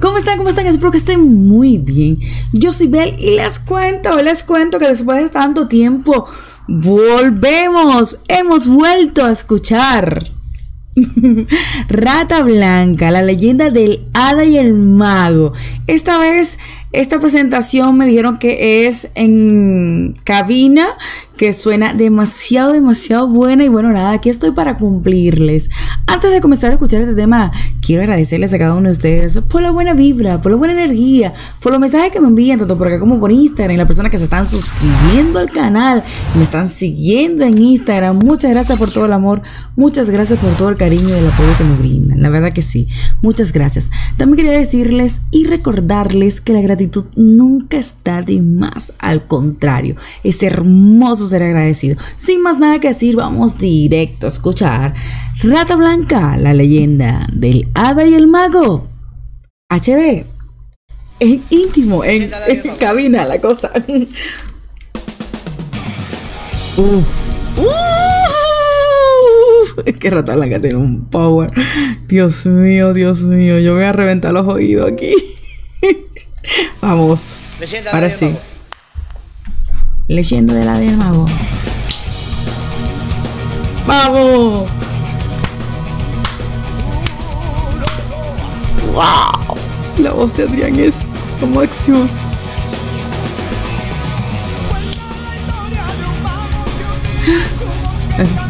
¿Cómo están? ¿Cómo están? Espero que estén muy bien. Yo soy Bel y les cuento, les cuento que después de tanto tiempo volvemos. Hemos vuelto a escuchar Rata Blanca, la leyenda del hada y el mago. Esta vez, esta presentación me dijeron que es en cabina que suena demasiado, demasiado buena. Y bueno, nada, aquí estoy para cumplirles. Antes de comenzar a escuchar este tema, quiero agradecerles a cada uno de ustedes por la buena vibra, por la buena energía, por los mensajes que me envían, tanto por acá como por Instagram, y las personas que se están suscribiendo al canal, me están siguiendo en Instagram. Muchas gracias por todo el amor, muchas gracias por todo el cariño y el apoyo que me brindan. La verdad que sí, muchas gracias. También quería decirles y recordarles que la gratitud nunca está de más, al contrario, es hermoso ser agradecido. Sin más nada que decir, vamos directo a escuchar Rata Blanca, la leyenda del hada y el mago. HD. En íntimo, en, en cabina la cosa. Uf. Es que Rata Blanca tiene un power. Dios mío, Dios mío. Yo voy a reventar los oídos aquí. Vamos. Ahora sí. Leyenda de la del mago. ¡Vamos! ¡Wow! La voz de Adrián es como acción. Comprar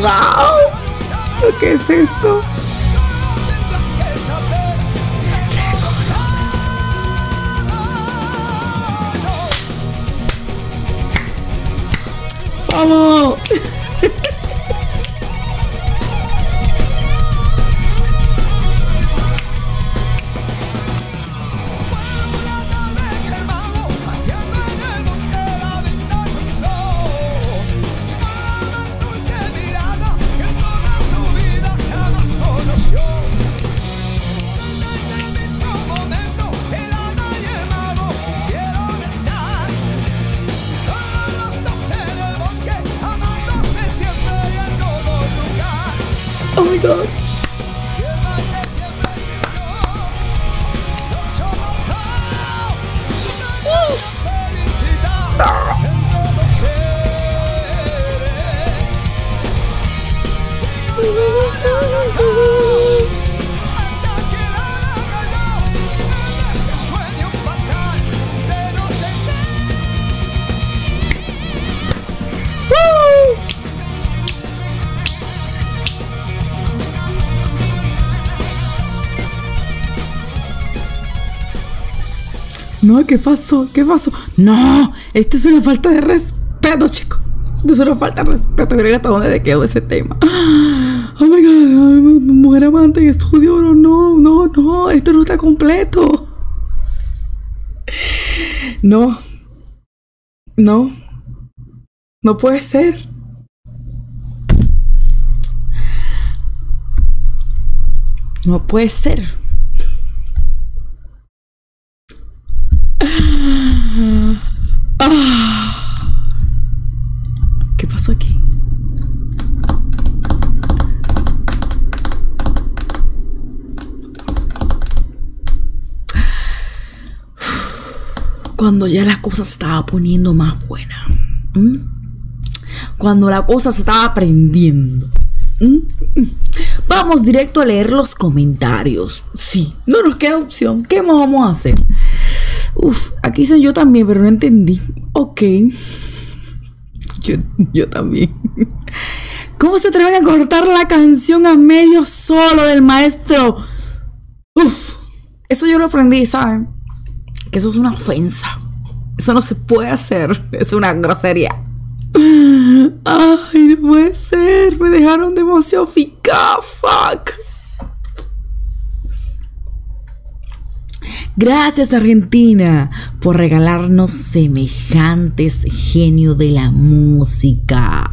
¡Wow! ¿Qué es esto? No, ¿qué pasó? ¿Qué pasó? No, esto es una falta de respeto, chicos. Esto es una falta de respeto. Creo que hasta dónde te quedó ese tema. Oh my god, mujer amante en estudio. No, no, no, no, esto no está completo. No. No. No puede ser. No puede ser. Cuando ya la cosa se estaba poniendo más buena. Cuando la cosa se estaba aprendiendo. Vamos directo a leer los comentarios. Sí, no nos queda opción. ¿Qué más vamos a hacer? Uf, aquí dicen yo también, pero no entendí. Ok. Yo, yo también. ¿Cómo se atreven a cortar la canción a medio solo del maestro? Uf, eso yo lo aprendí, ¿saben? Que eso es una ofensa. Eso no se puede hacer. Es una grosería. Ay, no puede ser. Me dejaron demasiado picada. Fuck. Gracias Argentina por regalarnos semejantes genio de la música.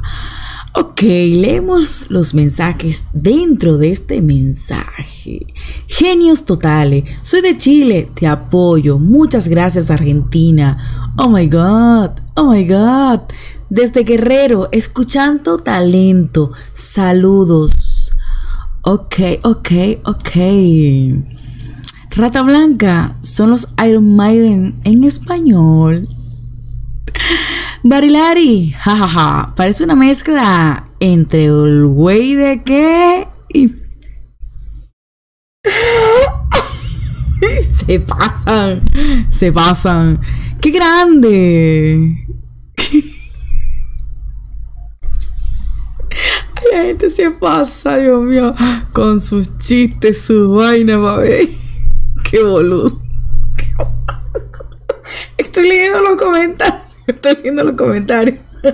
Ok, leemos los mensajes dentro de este mensaje. Genios totales. Soy de Chile, te apoyo. Muchas gracias Argentina. Oh my god, oh my god. Desde Guerrero, escuchando talento. Saludos. Ok, ok, ok. Rata Blanca son los Iron Maiden en español. Barilari, jajaja, parece una mezcla entre el güey de qué y... se pasan, se pasan. ¡Qué grande! La gente se pasa, Dios mío, con sus chistes, sus vainas, ver. Qué boludo. Estoy leyendo los comentarios. Estoy viendo los comentarios. Lo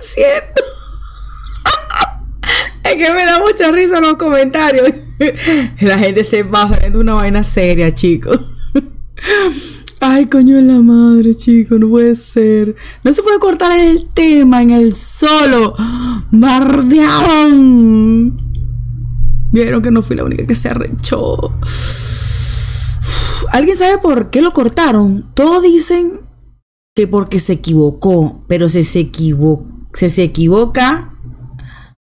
siento. Es que me da mucha risa los comentarios. La gente se pasa viendo una vaina seria, chicos. Ay, coño de la madre, chicos, no puede ser. No se puede cortar el tema en el solo. Bardearon. Vieron que no fui la única que se arrechó. ¿Alguien sabe por qué lo cortaron? Todos dicen que porque se equivocó, pero se, se equivoca,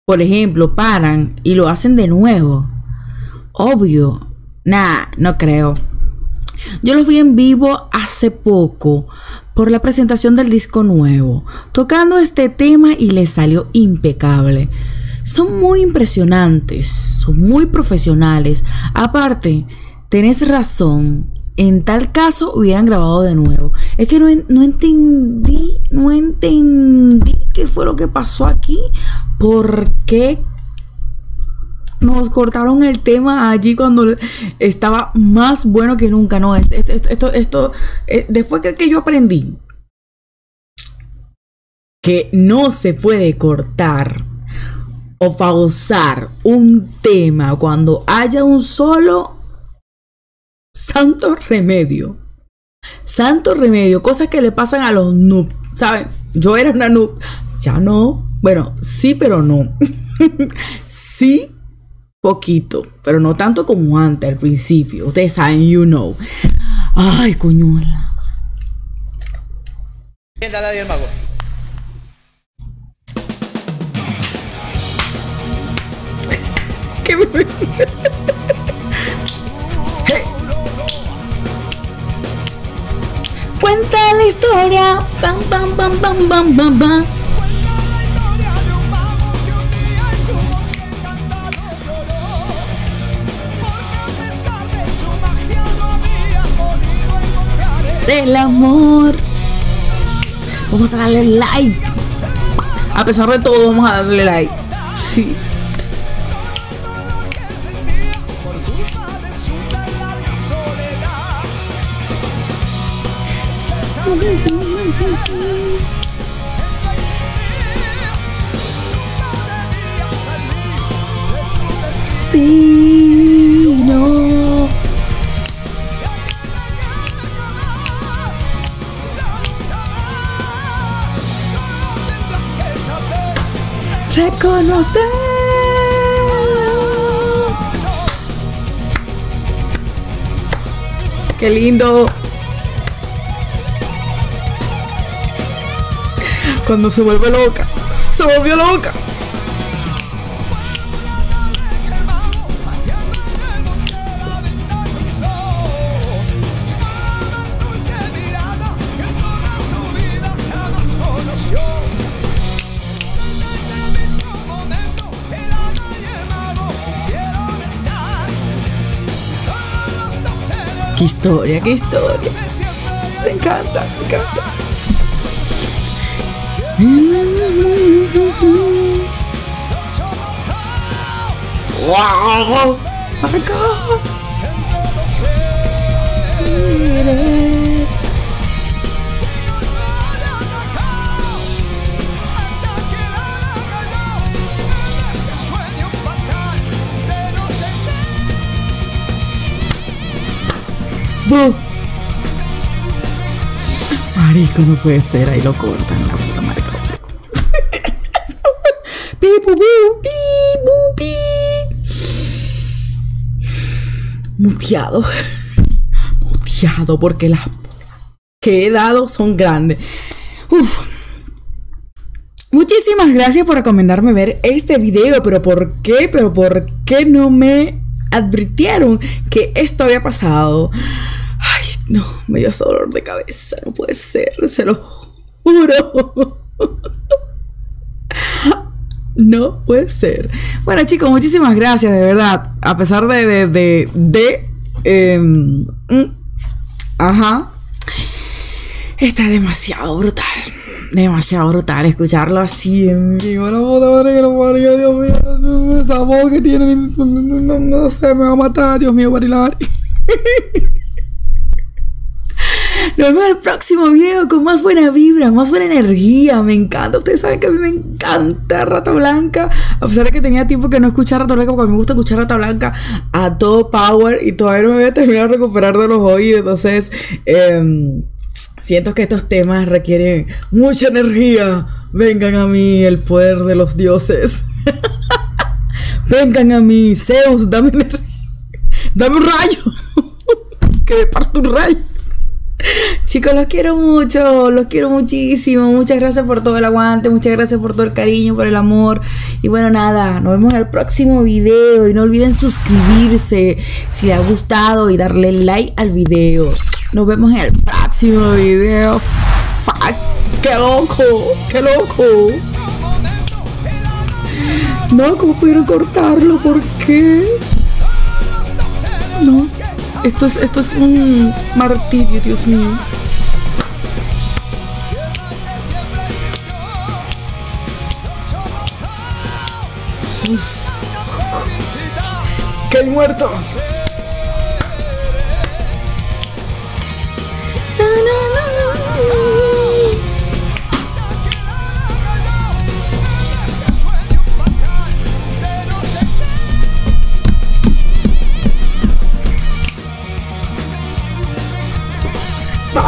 por ejemplo, paran y lo hacen de nuevo. Obvio. Nah, no creo. Yo lo vi en vivo hace poco por la presentación del disco nuevo, tocando este tema y le salió impecable. Son muy impresionantes, son muy profesionales. Aparte, tenés razón, en tal caso hubieran grabado de nuevo. Es que no, entendí, no entendí qué fue lo que pasó aquí. ¿Por qué nos cortaron el tema allí cuando estaba más bueno que nunca? No, esto, esto, eh, después que, que yo aprendí que no se puede cortar o pausar un tema cuando haya un solo santo remedio. Santo remedio, cosas que le pasan a los noob, ¿saben? Yo era una noob, ya no. Bueno, sí, pero no. sí, poquito, pero no tanto como antes, al principio. Ustedes saben, you know. Ay, coñola. ¿Quién el mago? Historia. Bam, bam, bam, bam, bam, bam, bam. Del amor. Vamos a darle like. A pesar de todo, vamos a darle like. Sí. No Reconocer. Qué lindo. Cuando se vuelve loca. Se volvió loca. Qué historia, qué historia. Me encanta, me encanta. ¡Wow! ¡Acá! Marico, no puede ser, ahí lo cortan la puta marico. Pipu, pipu, pipu, pi. Muteado. Muteado porque las que he dado son grandes. Uf. Muchísimas gracias por recomendarme ver este video, pero ¿por qué? Pero ¿por qué no me advirtieron que esto había pasado? No, me dio dolor de cabeza, no puede ser, se lo juro. No puede ser. Bueno, chicos, muchísimas gracias, de verdad. A pesar de. de. de. de em, mm, ajá. Está demasiado brutal. Demasiado brutal escucharlo así en vivo. La puta madre que no paría, Dios mío. Esa voz que tiene. No, no, no sé, me va a matar, Dios mío, Barilari. Nos vemos en el próximo video con más buena vibra, más buena energía. Me encanta. Ustedes saben que a mí me encanta Rata Blanca. A pesar de que tenía tiempo que no escuchar Rata Blanca, porque me gusta escuchar Rata Blanca a todo power y todavía no me voy a terminar de recuperar de los oídos. Entonces, em, siento que estos temas requieren mucha energía. Vengan a mí, el poder de los dioses. Vengan a mí, Zeus, dame. Dame un rayo. que me parto un rayo. Chicos, los quiero mucho, los quiero muchísimo. Muchas gracias por todo el aguante, muchas gracias por todo el cariño, por el amor. Y bueno, nada, nos vemos en el próximo video. Y no olviden suscribirse si les ha gustado y darle like al video. Nos vemos en el próximo video. Fuck, qué loco, qué loco. No, ¿cómo pudieron cortarlo? ¿Por qué? No. Esto es, esto es un martirio, Dios mío. ¡Que hay muerto!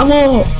¡Vamos!